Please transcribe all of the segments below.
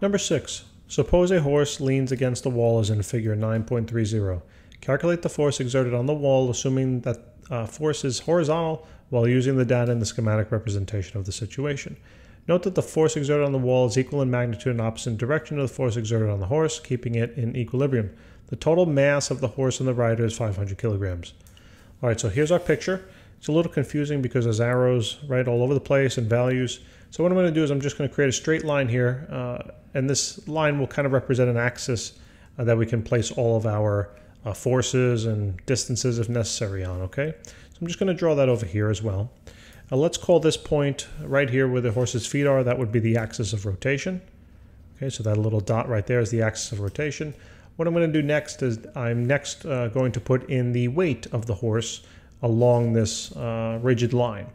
Number six, suppose a horse leans against the wall as in figure 9.30. Calculate the force exerted on the wall, assuming that uh, force is horizontal while using the data in the schematic representation of the situation. Note that the force exerted on the wall is equal in magnitude and opposite direction to the force exerted on the horse, keeping it in equilibrium. The total mass of the horse and the rider is 500 kilograms. All right, so here's our picture. It's a little confusing because there's arrows right all over the place and values. So what I'm going to do is I'm just going to create a straight line here, uh, and this line will kind of represent an axis uh, that we can place all of our uh, forces and distances if necessary on, okay? So I'm just going to draw that over here as well. Now let's call this point right here where the horse's feet are, that would be the axis of rotation. Okay, so that little dot right there is the axis of rotation. What I'm going to do next is I'm next uh, going to put in the weight of the horse along this uh, rigid line.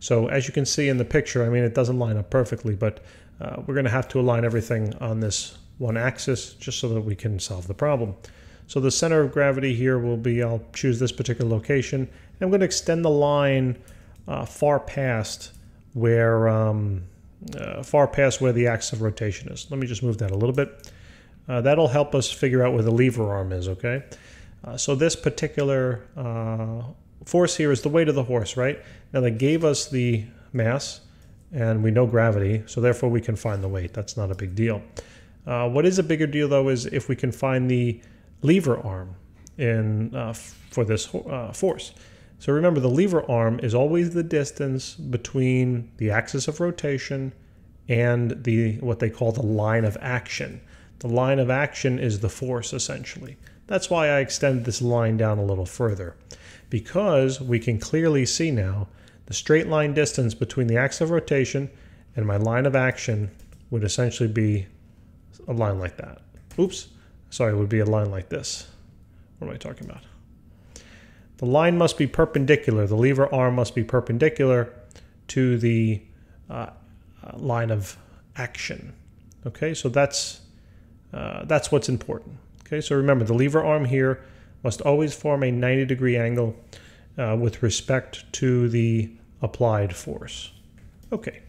So as you can see in the picture, I mean, it doesn't line up perfectly, but uh, we're going to have to align everything on this one axis just so that we can solve the problem. So the center of gravity here will be, I'll choose this particular location, and I'm going to extend the line uh, far past where um, uh, far past where the axis of rotation is. Let me just move that a little bit. Uh, that'll help us figure out where the lever arm is, okay? Uh, so this particular uh, force here is the weight of the horse, right? Now they gave us the mass and we know gravity, so therefore we can find the weight. That's not a big deal. Uh, what is a bigger deal though is if we can find the lever arm in for this force. So remember, the lever arm is always the distance between the axis of rotation and the what they call the line of action. The line of action is the force, essentially. That's why I extended this line down a little further, because we can clearly see now the straight line distance between the axis of rotation and my line of action would essentially be a line like that. Oops, sorry, it would be a line like this. What am I talking about? The line must be perpendicular. The lever arm must be perpendicular to the uh, line of action. Okay, so that's uh, that's what's important. Okay, so remember the lever arm here must always form a 90 degree angle uh, with respect to the applied force. Okay,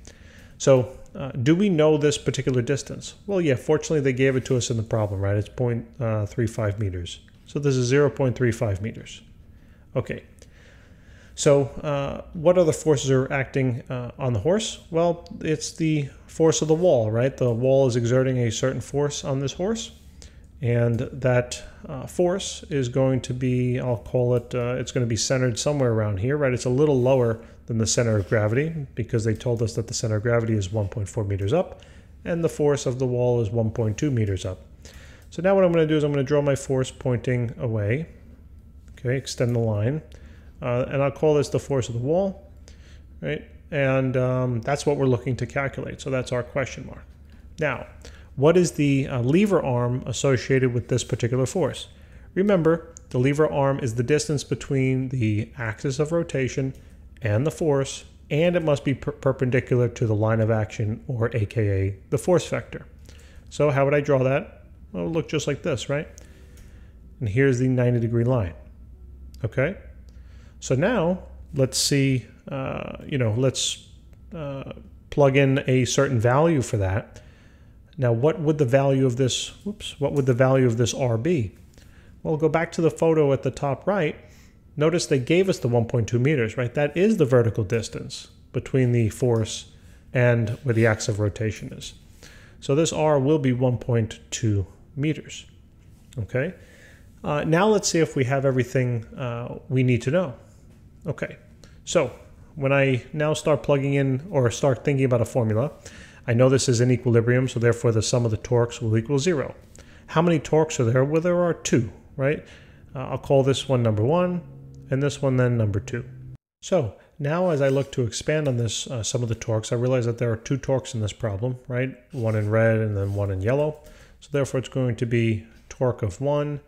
so uh, do we know this particular distance? Well, yeah, fortunately they gave it to us in the problem, right? It's uh, 0.35 meters. So this is 0.35 meters. Okay. So, uh, what other forces are acting uh, on the horse? Well, it's the force of the wall, right? The wall is exerting a certain force on this horse, and that uh, force is going to be, I'll call it, uh, it's going to be centered somewhere around here, right? It's a little lower than the center of gravity because they told us that the center of gravity is 1.4 meters up, and the force of the wall is 1.2 meters up. So now what I'm going to do is I'm going to draw my force pointing away Okay, extend the line. Uh, and I'll call this the force of the wall, right? And um, that's what we're looking to calculate. So that's our question mark. Now, what is the uh, lever arm associated with this particular force? Remember, the lever arm is the distance between the axis of rotation and the force, and it must be per perpendicular to the line of action, or AKA the force vector. So how would I draw that? Well, it would look just like this, right? And here's the 90 degree line. Okay, so now let's see, uh, you know, let's uh, plug in a certain value for that. Now, what would the value of this, oops, what would the value of this R be? Well, go back to the photo at the top right. Notice they gave us the 1.2 meters, right? That is the vertical distance between the force and where the axis of rotation is. So this R will be 1.2 meters, okay? Uh, now let's see if we have everything uh, we need to know. Okay, so when I now start plugging in or start thinking about a formula, I know this is in equilibrium, so therefore the sum of the torques will equal zero. How many torques are there? Well, there are two, right? Uh, I'll call this one number one, and this one then number two. So now as I look to expand on this uh, sum of the torques, I realize that there are two torques in this problem, right? One in red and then one in yellow. So therefore it's going to be torque of one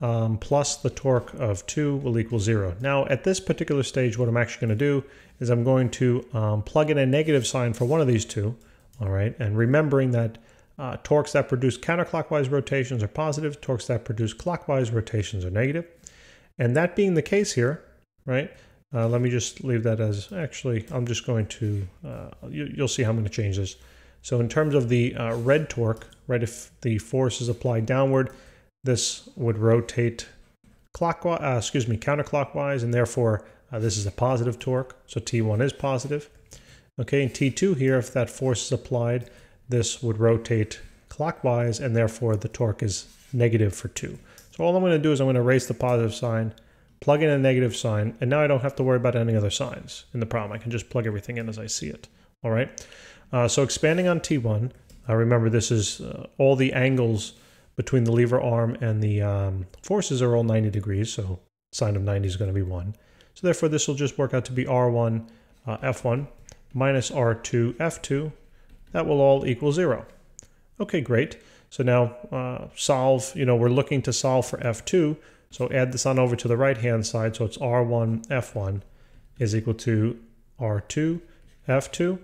um, plus the torque of 2 will equal 0. Now at this particular stage what I'm actually going to do is I'm going to um, plug in a negative sign for one of these two, all right, and remembering that uh, torques that produce counterclockwise rotations are positive, torques that produce clockwise rotations are negative. And that being the case here, right, uh, let me just leave that as, actually, I'm just going to, uh, you, will see how I'm going to change this. So in terms of the uh, red torque, right, if the force is applied downward, this would rotate clockwise, uh, excuse me, counterclockwise, and therefore uh, this is a positive torque. So T1 is positive. Okay, in T2 here, if that force is applied, this would rotate clockwise, and therefore the torque is negative for 2. So all I'm going to do is I'm to erase the positive sign, plug in a negative sign, and now I don't have to worry about any other signs in the problem. I can just plug everything in as I see it. All right. Uh, so expanding on T1, uh, remember this is uh, all the angles between the lever arm and the um, forces are all 90 degrees, so sine of 90 is going to be 1. So therefore this will just work out to be R1 uh, F1 minus R2 F2. That will all equal 0. Okay, great. So now uh, solve, you know, we're looking to solve for F2, so add this on over to the right-hand side. So it's R1 F1 is equal to R2 F2,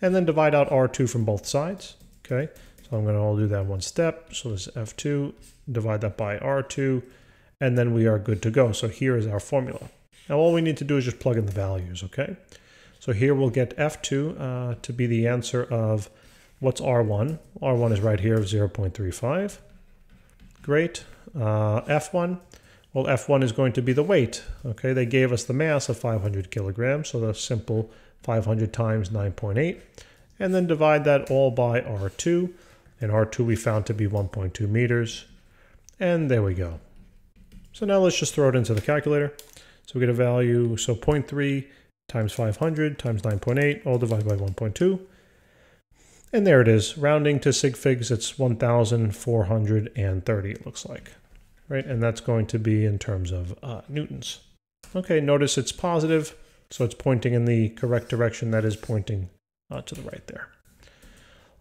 and then divide out R2 from both sides. Okay, so I'm going to all do that one step. So this is F2, divide that by R2, and then we are good to go. So here is our formula. Now all we need to do is just plug in the values, okay? So here we'll get F2 uh, to be the answer of what's R1? R1 is right here of 0.35. Great. Uh, F1, well, F1 is going to be the weight. Okay, they gave us the mass of 500 kilograms, so the simple 500 times 9.8. And then divide that all by R2. And R2 we found to be 1.2 meters. And there we go. So now let's just throw it into the calculator. So we get a value, so 0.3 times 500 times 9.8, all divided by 1.2. And there it is, rounding to sig figs, it's 1,430, it looks like right? And that's going to be in terms of uh, newtons. Okay, notice it's positive, so it's pointing in the correct direction. That is pointing uh, to the right there.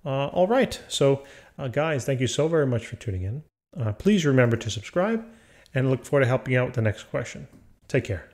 Uh, all right, so uh, guys, thank you so very much for tuning in. Uh, please remember to subscribe and look forward to helping out with the next question. Take care.